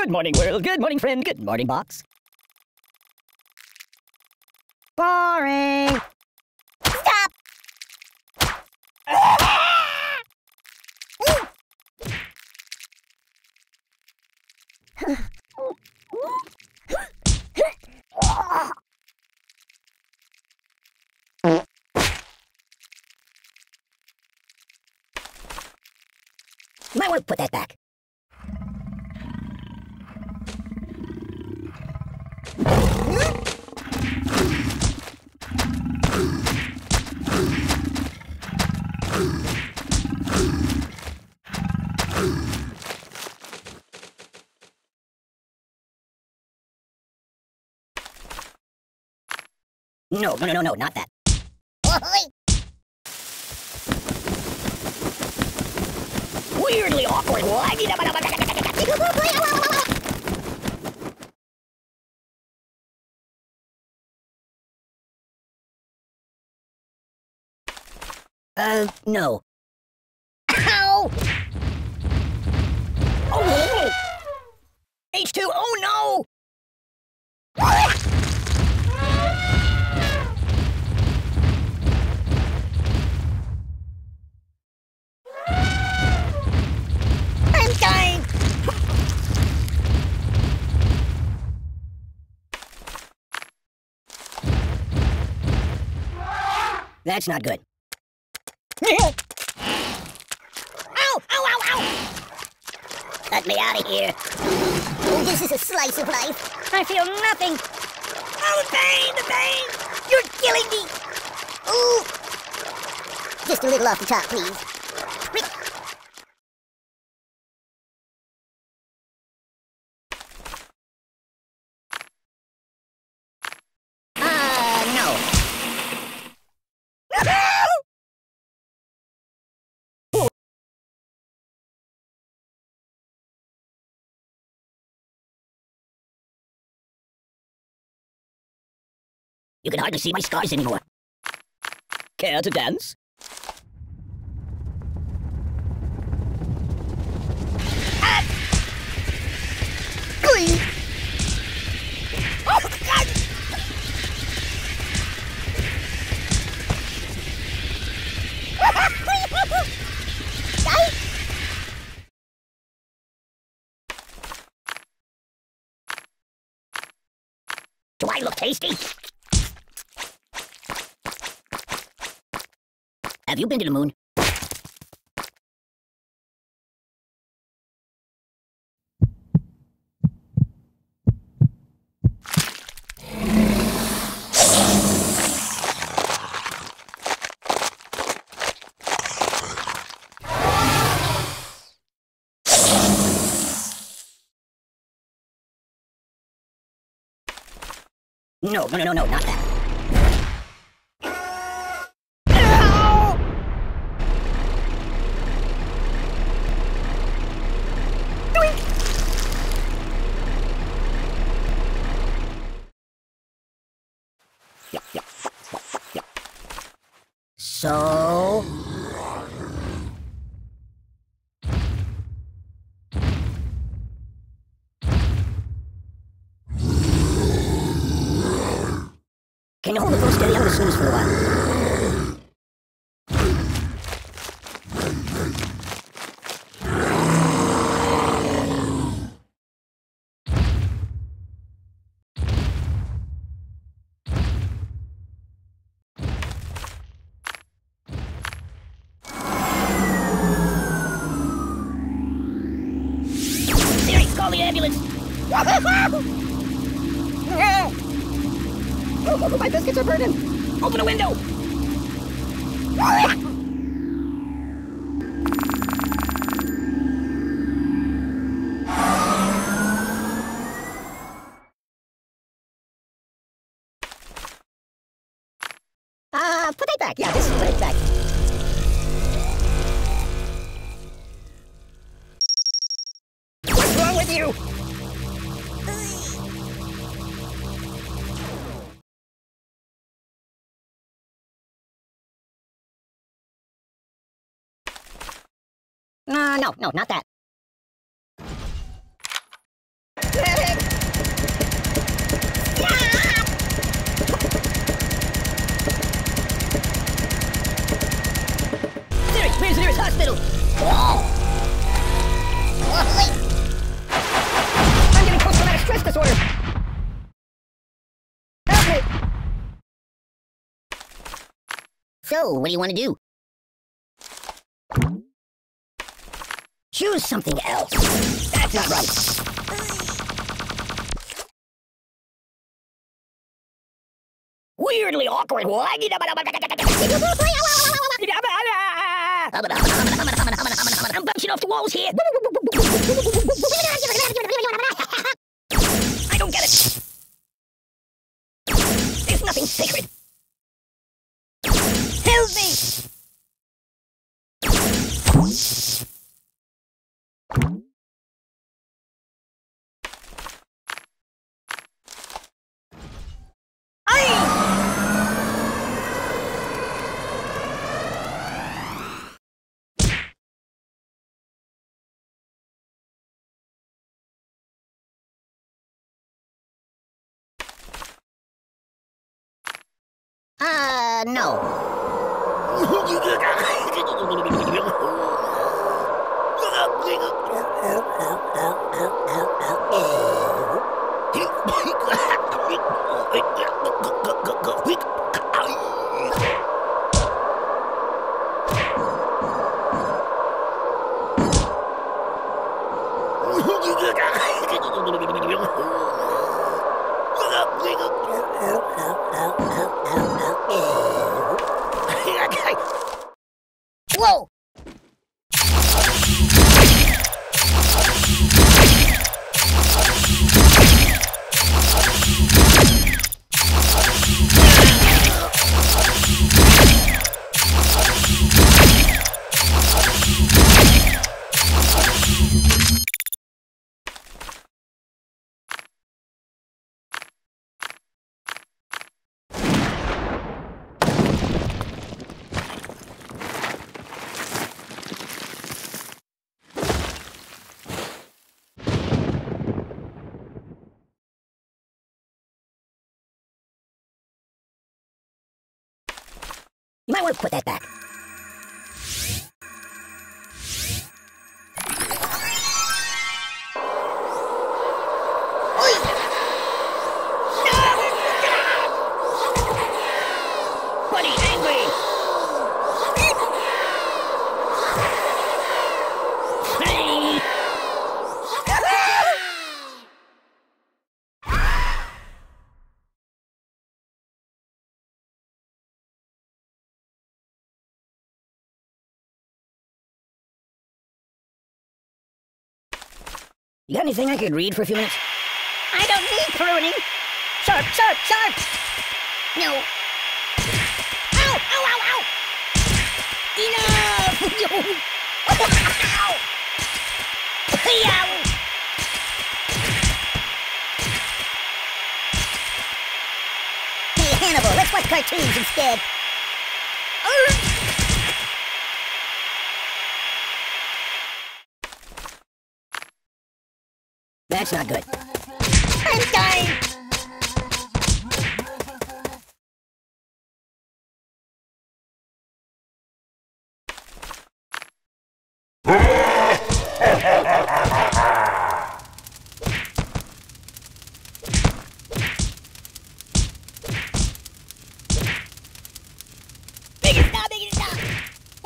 Good morning, world. Good morning, friend. Good morning, box. Boring. Stop! Might want to put that back. No, no, no, no, no, not that. Weirdly awkward. Uh, no. Ow! Oh! H2, oh no! That's not good. Ow! Ow, ow, ow! Let me out of here. Oh, this is a slice of life. I feel nothing. Oh, the pain, the pain! You're killing me! Ooh! Just a little off the top, please. You can hardly see my scars anymore. Care to dance? Glee! Oh, God! Do I look tasty? Have you been to the moon? No, no, no, no, no, not that. So. Can you hold the phone steady? I'm gonna snooze for a while. Ambulance! Oh, my biscuits are burning! Open the window! Uh, no, no, not that. Siri, where's the nearest hospital? I'm getting post-traumatic stress disorder. Help me. So, what do you want to do? Choose something else. That's not right. Weirdly awkward. I'm bouncing off the walls here. I don't get it. There's nothing sacred. Help me! Uh, no. You might want to put that back. You got anything I could read for a few minutes? I don't need pruning. Sharp, sharp, sharp. No. Ow, ow, ow, ow. Enough. ow. Hey, Hannibal, let's watch cartoons instead. That's not good. I'm dying! Make it stop, make it stop!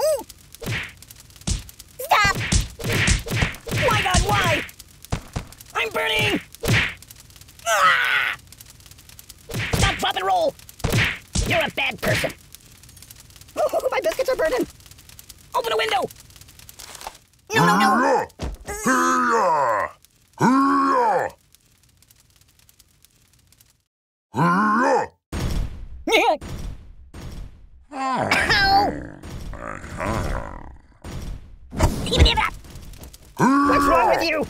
Ooh! Stop! My god, why? I'm burning! Ah! Stop, drop, and roll! You're a bad person. Oh, my biscuits are burning! Open a window! No, no, no! Ow! What's wrong with you?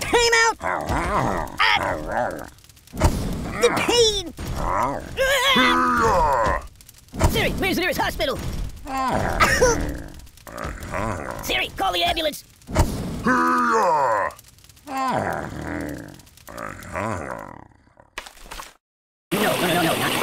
Time out! Ah! The pain! Siri, where's the nearest hospital? Siri, call the ambulance! No, no, no, no, not.